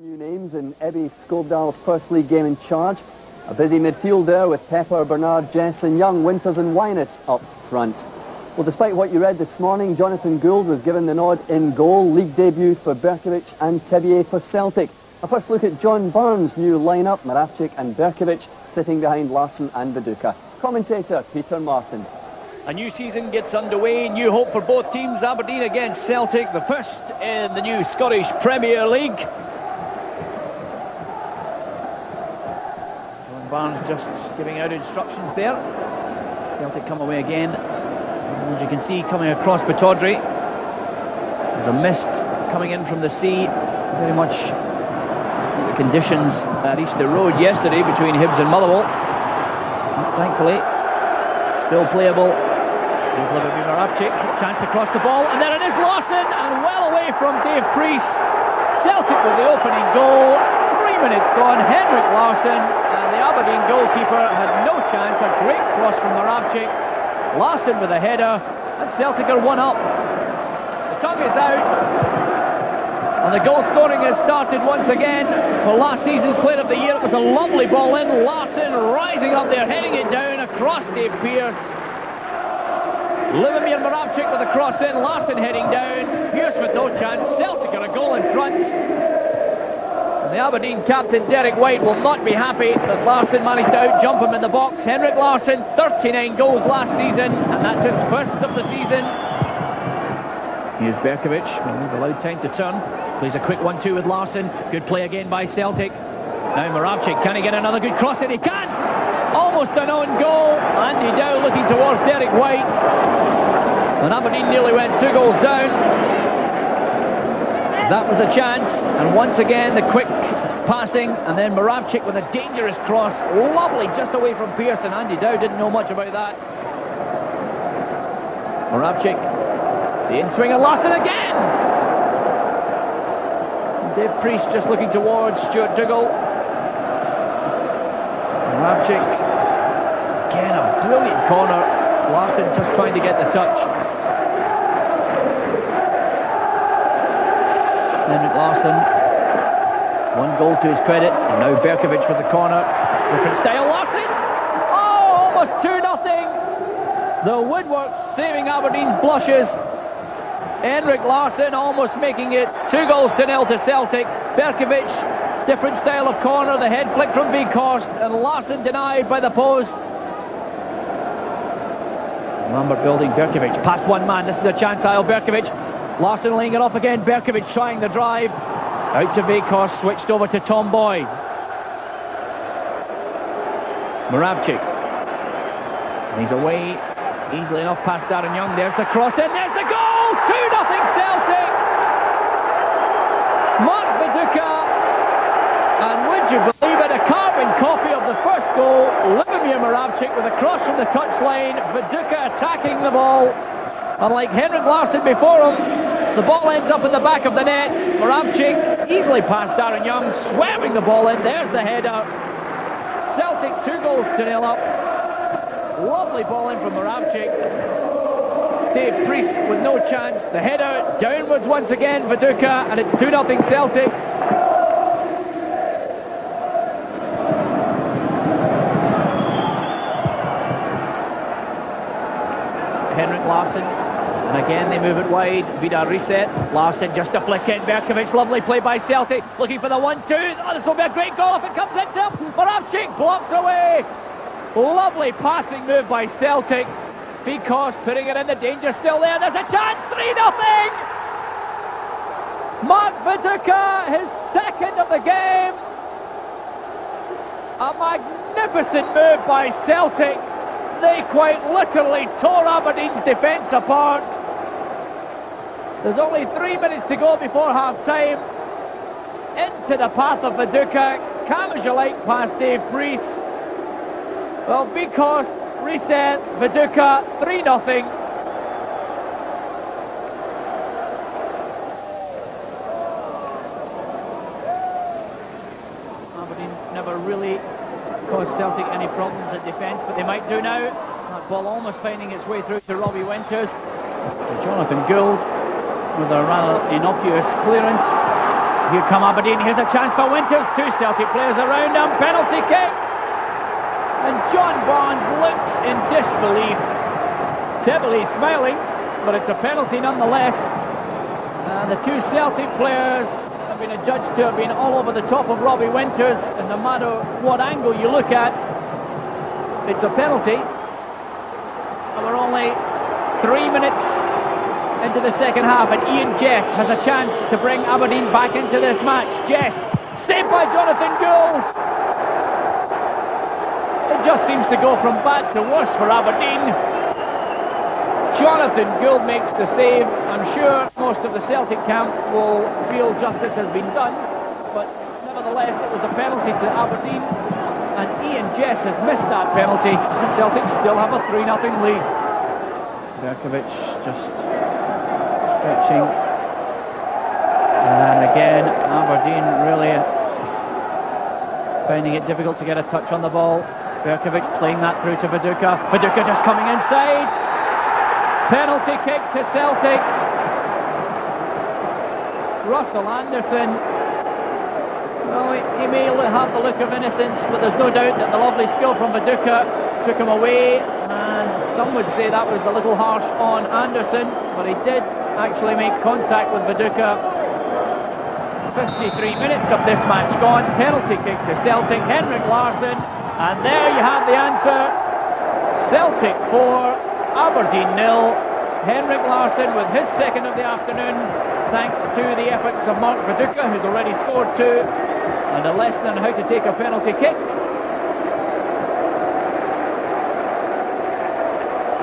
New names in Ebbe Skovdahl's first league game in charge. A busy midfield there with Pepper, Bernard, Jess and Young, Winters and Wyness up front. Well, despite what you read this morning, Jonathan Gould was given the nod in goal. League debuts for Berkovic and Tebily for Celtic. A first look at John Barnes's new lineup, Moravcik and Berkovic, sitting behind Larsson and Viduka. Commentator Peter Martin. A new season gets underway, new hope for both teams. Aberdeen against Celtic, the first in the new Scottish Premier League. Barnes just giving out instructions there. Celtic come away again as you can see, coming across Pittodrie, there's a mist coming in from the sea. Very much the conditions at Easter Road yesterday between Hibs and Motherwell. Thankfully, still playable. Chance to cross the ball, and there it is, Larsson, and well away from Dave Preece. Celtic with the opening goal. Minutes gone, Henrik Larsson, and the Aberdeen goalkeeper had no chance. A great cross from Moravcik. Larsson with a header, and Celtic are one up. The tongue is out, and the goal scoring has started once again for last season's Player of the Year. It was a lovely ball in, Larsson rising up there, heading it down across Dave Preece. Lubomir Moravcik with a cross in, Larsson heading down, Preece with no chance, Celtic The Aberdeen captain Derek Whyte will not be happy that Larsson managed to out-jump him in the box. Henrik Larsson, 39 goals last season, and that's his first of the season. Here's Berkovic, allowed time to turn. Plays a quick 1-2 with Larsson. Good play again by Celtic. Now Moravcik, can he get another good cross? And he can! Almost an own goal. Andy Dow looking towards Derek Whyte. And Aberdeen nearly went two goals down. That was a chance, and once again the quick passing, and then Moravcik with a dangerous cross. Lovely, just away from Pearson. Andy Dow didn't know much about that. Moravcik, the in-swing and Larsson again! Dave Preece just looking towards Stuart Dougal. Moravcik, again a brilliant corner. Larsson just trying to get the touch. Henrik Larsson. One goal to his credit, and now Berkovic with the corner. Different style, Larsson! Oh, almost 2 nothing. The woodwork saving Aberdeen's blushes. Henrik Larsson almost making it two goals to nil to Celtic. Berkovic, different style of corner, the head flick from Wieghorst, and Larsson denied by the post. Lambert building Berkovic, past one man, this is a chance, Eyal Berkovic, Larsson laying it off again. Berkovic trying the drive. Out to Wieghorst, switched over to Tom Boyd. Moravcik. He's away easily enough past Darren Young. There's the cross in, there's the goal! 2-0 Celtic! Mark Viduka. And would you believe it, a carbon copy of the first goal. Lubomir Moravcik with a cross from the touchline. Viduka attacking the ball. Unlike Henrik Larsson before him, the ball ends up in the back of the net. Moravcik easily past Darren Young, swerving the ball in. There's the header. Celtic two goals to nil up. Lovely ball in from Moravcik. Dave Preece with no chance. The header downwards once again, Viduka, and it's 2-0 Celtic. Henrik Larsson and again they move it wide. Vidar Riseth. Larsson just a flick in. Berkovic, lovely play by Celtic. Looking for the one-two. Oh, this will be a great goal if it comes into him. Moravcik blocked away. Lovely passing move by Celtic. Because putting it in the danger still there. There's a chance. 3 nothing. Mark Viduka, his second of the game. A magnificent move by Celtic. They quite literally tore Aberdeen's defence apart. There's only three minutes to go before half-time. Into the path of Viduka. Calm as you like past Dave Preece. Well, because reset, Viduka, 3-0. Aberdeen never really caused Celtic any problems in defence, but they might do now. That ball almost finding its way through to Robbie Winters. Jonathan Gould with a rather innocuous clearance. Here come Aberdeen. Here's a chance for Winters. Two Celtic players around him. Penalty kick. And John Barnes looks in disbelief. Tebily smiling, but it's a penalty nonetheless. And the two Celtic players have been adjudged to have been all over the top of Robbie Winters, and no matter what angle you look at, it's a penalty. And we're only three minutes into the second half, and Ian Jess has a chance to bring Aberdeen back into this match. Jess, saved by Jonathan Gould. It just seems to go from bad to worse for Aberdeen. Jonathan Gould makes the save. I'm sure most of the Celtic camp will feel justice has been done, but nevertheless it was a penalty to Aberdeen, and Ian Jess has missed that penalty, and Celtic still have a 3-0 lead. Berkovic just And again, Aberdeen really finding it difficult to get a touch on the ball. Berkovic playing that through to Viduka. Viduka just coming inside. Penalty kick to Celtic. Russell Anderson. Well, he may have the look of innocence, but there's no doubt that the lovely skill from Viduka took him away. And some would say that was a little harsh on Anderson, but he did actually make contact with Viduka. 53 minutes of this match gone. Penalty kick to Celtic. Henrik Larsson. And there you have the answer. Celtic 4, Aberdeen nil. Henrik Larsson with his second of the afternoon, thanks to the efforts of Mark Viduka, who's already scored two, and a lesson on how to take a penalty kick.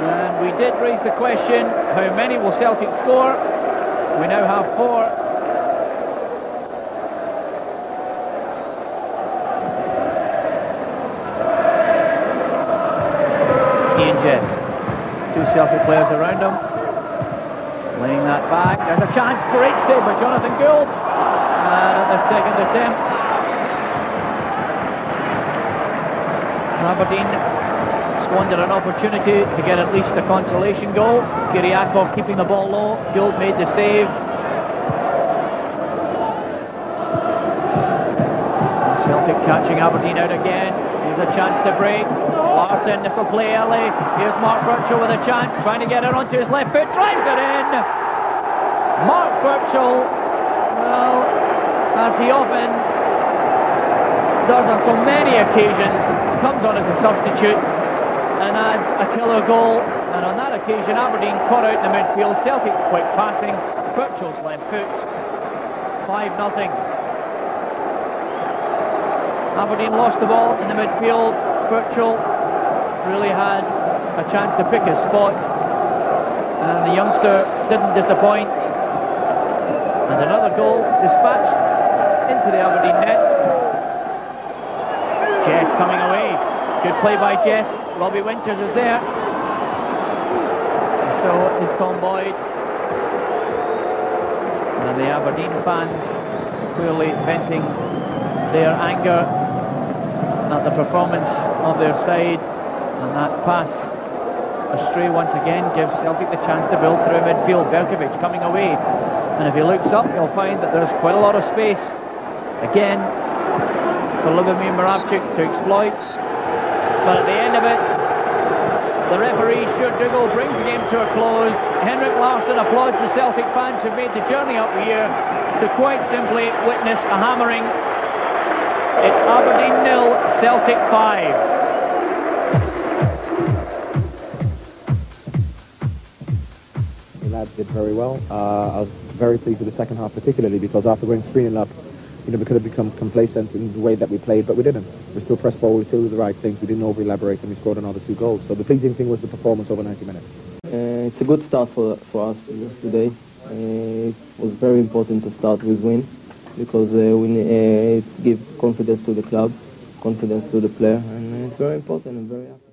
And we did raise the question, how many will Celtic score? We now have four. Ian Jess. Two Celtic players around him. Laying that back. There's a chance. Great save by Jonathan Gould. And at the second attempt, Aberdeen squandered an opportunity to get at least a consolation goal. Kiriakov keeping the ball low. Gould made the save. Celtic catching Aberdeen out again. Here's a chance to break. Larsson, this will play early. Here's Mark Burchill with a chance, trying to get it onto his left foot, drives it in. Mark Burchill, well, as he often does on so many occasions, comes on as a substitute and adds a killer goal. And on that occasion, Aberdeen caught out the midfield. Celtic's quick passing, Burchill's left foot, 5-0. Aberdeen lost the ball in the midfield. Burchill really had a chance to pick his spot. And the youngster didn't disappoint. And another goal dispatched into the Aberdeen net. Jess coming away. Good play by Jess. Robbie Winters is there. So is Tom Boyd. And the Aberdeen fans clearly venting their anger at the performance of their side and that pass astray once again gives Celtic the chance to build through midfield. Berkovic coming away and if he looks up he'll find that there's quite a lot of space again for Lubomir Moravcik to exploit but at the end of it the referee Stuart Dougal brings the game to a close. Henrik Larsson applauds the Celtic fans who made the journey up here to quite simply witness a hammering it's Aberdeen nil, Celtic 5. The lads did very well. Uh, I was very pleased with the second half, particularly because after going 3 0 up, you know, we could have become complacent in the way that we played, but we didn't. We still pressed forward, we still did the right things, we didn't over-elaborate, and we scored another two goals. So the pleasing thing was the performance over 90 minutes. Uh, it's a good start for, for us today. Uh, it was very important to start with win because uh, we, uh, it gives confidence to the club, confidence to the player, and it's very important and very happy.